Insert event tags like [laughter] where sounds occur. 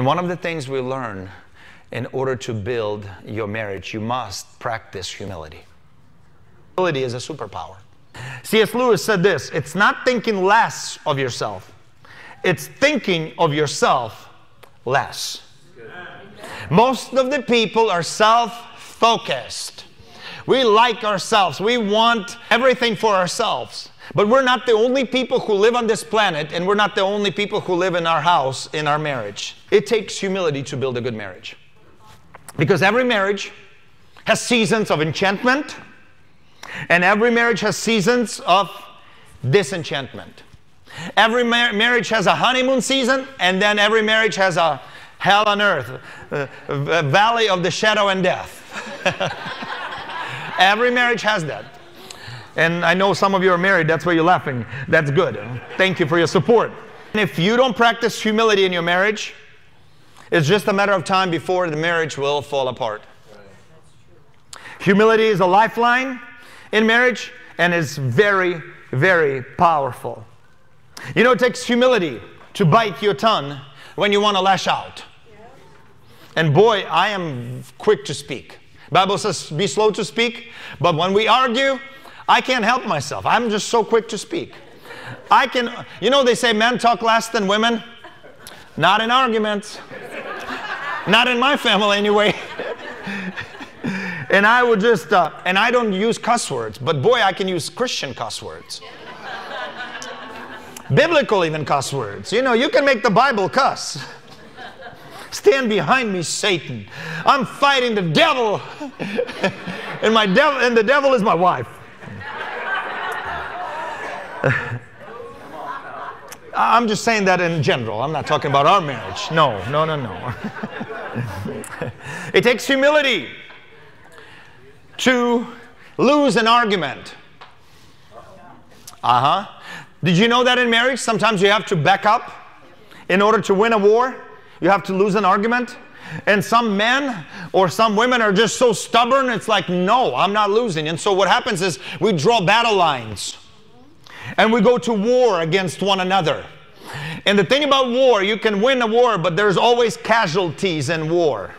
And one of the things we learn in order to build your marriage, you must practice humility. Humility is a superpower. C.S. Lewis said this it's not thinking less of yourself, it's thinking of yourself less. Most of the people are self focused. We like ourselves, we want everything for ourselves. But we're not the only people who live on this planet, and we're not the only people who live in our house, in our marriage. It takes humility to build a good marriage. Because every marriage has seasons of enchantment, and every marriage has seasons of disenchantment. Every mar- marriage has a honeymoon season, and then every marriage has a hell on earth, uh, a, a valley of the shadow and death. [laughs] every marriage has that. And I know some of you are married, that's why you're laughing. That's good. Thank you for your support. And if you don't practice humility in your marriage, it's just a matter of time before the marriage will fall apart. Humility is a lifeline in marriage and is very, very powerful. You know, it takes humility to bite your tongue when you want to lash out. And boy, I am quick to speak. Bible says be slow to speak, but when we argue, I can't help myself. I'm just so quick to speak. I can, you know, they say men talk less than women. Not in arguments. Not in my family, anyway. [laughs] and I would just, uh, and I don't use cuss words, but boy, I can use Christian cuss words. Biblical, even cuss words. You know, you can make the Bible cuss. Stand behind me, Satan. I'm fighting the devil. [laughs] and my devil and the devil is my wife. [laughs] I'm just saying that in general. I'm not talking about our marriage. No, no, no, no. [laughs] it takes humility to lose an argument. Uh huh. Did you know that in marriage, sometimes you have to back up in order to win a war? You have to lose an argument? And some men or some women are just so stubborn, it's like, no, I'm not losing. And so what happens is we draw battle lines and we go to war against one another. And the thing about war, you can win a war, but there's always casualties in war.